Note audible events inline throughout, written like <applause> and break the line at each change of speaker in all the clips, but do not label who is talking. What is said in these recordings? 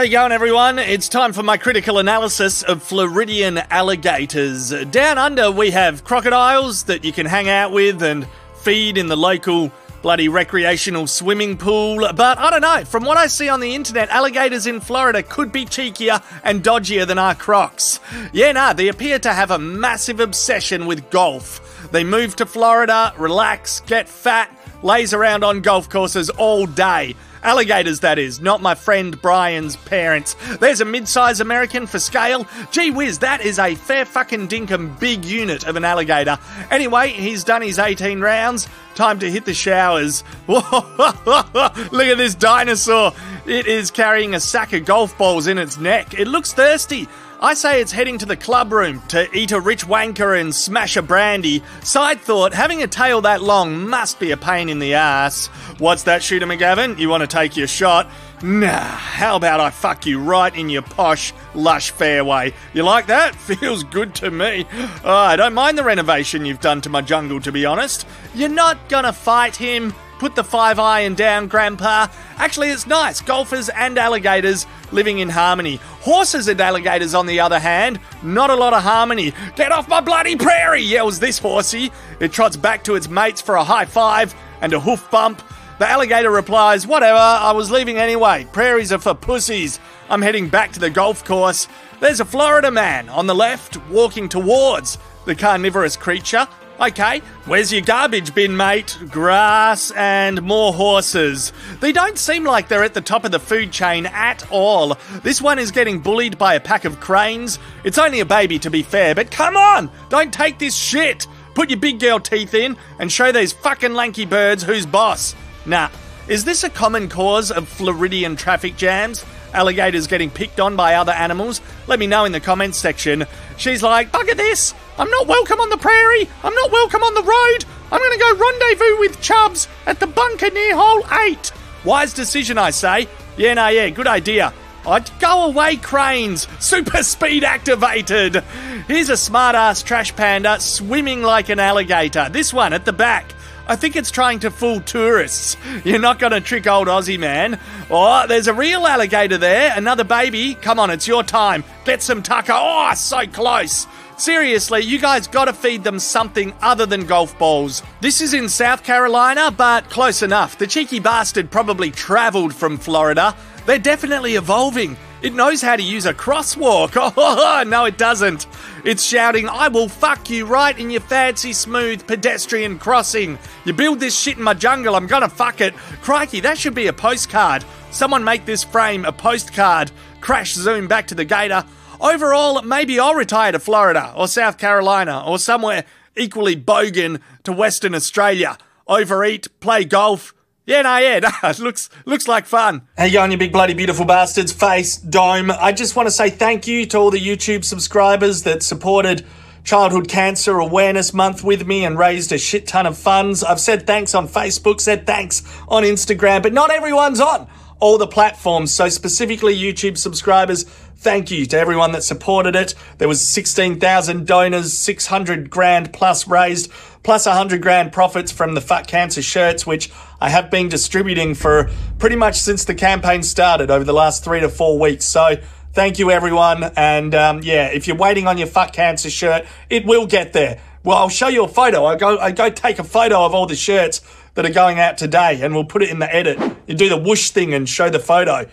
How you going, everyone? It's time for my critical analysis of Floridian alligators. Down under, we have crocodiles that you can hang out with and feed in the local bloody recreational swimming pool. But I don't know, from what I see on the internet, alligators in Florida could be cheekier and dodgier than our crocs. Yeah, nah, they appear to have a massive obsession with golf. They move to Florida, relax, get fat, lays around on golf courses all day. Alligators, that is, not my friend Brian's parents. There's a mid sized American for scale. Gee whiz, that is a fair fucking dinkum big unit of an alligator. Anyway, he's done his 18 rounds. Time to hit the showers. <laughs> Look at this dinosaur. It is carrying a sack of golf balls in its neck. It looks thirsty. I say it's heading to the club room to eat a rich wanker and smash a brandy. Side thought, having a tail that long must be a pain in the ass. What's that, Shooter McGavin? You want to take your shot? Nah, how about I fuck you right in your posh, lush fairway? You like that? <laughs> Feels good to me. Oh, I don't mind the renovation you've done to my jungle, to be honest. You're not gonna fight him. Put the five iron down, Grandpa. Actually, it's nice. Golfers and alligators living in harmony. Horses and alligators, on the other hand, not a lot of harmony. Get off my bloody prairie, yells this horsey. It trots back to its mates for a high five and a hoof bump. The alligator replies, Whatever, I was leaving anyway. Prairies are for pussies. I'm heading back to the golf course. There's a Florida man on the left walking towards the carnivorous creature. Okay, where's your garbage bin, mate? Grass and more horses. They don't seem like they're at the top of the food chain at all. This one is getting bullied by a pack of cranes. It's only a baby, to be fair, but come on! Don't take this shit! Put your big girl teeth in and show these fucking lanky birds who's boss. Nah. Is this a common cause of Floridian traffic jams? alligators getting picked on by other animals? Let me know in the comments section. She's like, bugger this! I'm not welcome on the prairie! I'm not welcome on the road! I'm gonna go rendezvous with Chubbs at the bunker near hole 8! Wise decision, I say. Yeah, no, yeah, good idea. I'd go away, cranes! Super speed activated! Here's a smart ass trash panda swimming like an alligator. This one at the back. I think it's trying to fool tourists. <laughs> You're not going to trick old Aussie man. Oh, there's a real alligator there. Another baby. Come on, it's your time. Get some tucker. Oh, so close. Seriously, you guys gotta feed them something other than golf balls. This is in South Carolina, but close enough. The cheeky bastard probably travelled from Florida. They're definitely evolving. It knows how to use a crosswalk. <laughs> Oh, no, it doesn't. It's shouting, I will fuck you right in your fancy smooth pedestrian crossing. You build this shit in my jungle, I'm gonna fuck it. Crikey, that should be a postcard. Someone make this frame a postcard. Crash zoom back to the gator. Overall, maybe I'll retire to Florida or South Carolina or somewhere equally bogan to Western Australia. Overeat, play golf, yeah, no, yeah, <laughs> no, looks looks like fun. Hey, you on, you big bloody beautiful bastards, face, dome. I just want to say thank you to all the YouTube subscribers that supported Childhood Cancer Awareness Month with me and raised a shit ton of funds. I've said thanks on Facebook, said thanks on Instagram, but not everyone's on all the platforms. So specifically YouTube subscribers, thank you to everyone that supported it. There was 16,000 donors, 600 grand plus raised, plus 100 grand profits from the Fuck Cancer shirts, which I have been distributing for pretty much since the campaign started over the last three to four weeks. So thank you everyone. And um, yeah, if you're waiting on your Fuck Cancer shirt, it will get there. Well, I'll show you a photo. I go, I go take a photo of all the shirts that are going out today and we'll put it in the edit. You do the whoosh thing and show the photo.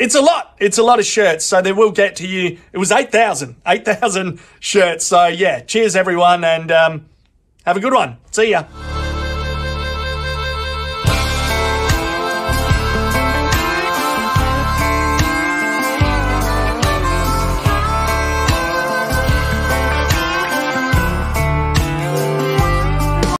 It's a lot. It's a lot of shirts. So they will get to you. It was 8,000, 8,000 shirts. So yeah, cheers everyone and um, have a good one. See ya.